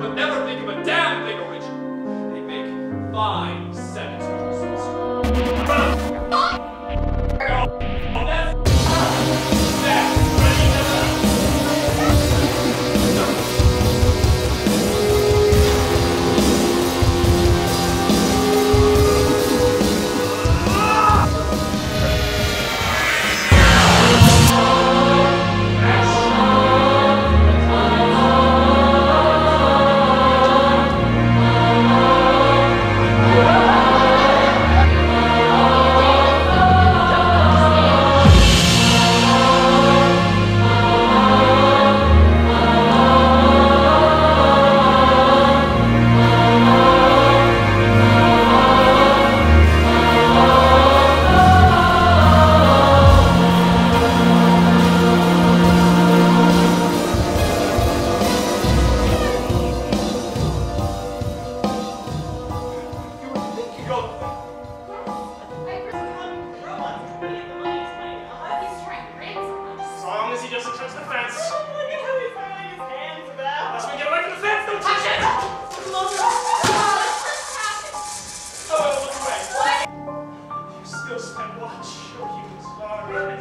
but never think of a damn thing original. They make five. as he doesn't touch the fence. Oh, look at how he found his hands about. Let's get away from the fence, don't touch it! Mother. Oh, spent watch. Oh, you was alright.